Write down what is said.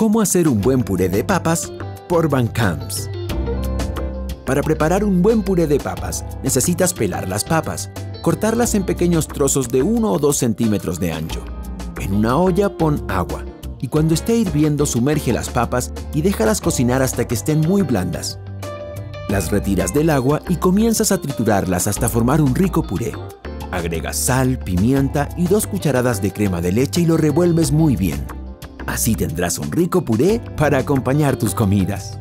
¿Cómo hacer un buen puré de papas? Por Van Camps. Para preparar un buen puré de papas, necesitas pelar las papas, cortarlas en pequeños trozos de 1 o 2 centímetros de ancho. En una olla pon agua y cuando esté hirviendo sumerge las papas y déjalas cocinar hasta que estén muy blandas. Las retiras del agua y comienzas a triturarlas hasta formar un rico puré. Agregas sal, pimienta y dos cucharadas de crema de leche y lo revuelves muy bien. Así tendrás un rico puré para acompañar tus comidas.